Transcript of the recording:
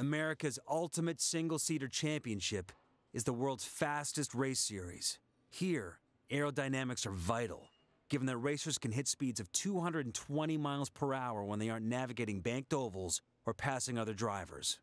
America's ultimate single-seater championship is the world's fastest race series. Here, aerodynamics are vital, given that racers can hit speeds of 220 miles per hour when they aren't navigating banked ovals or passing other drivers.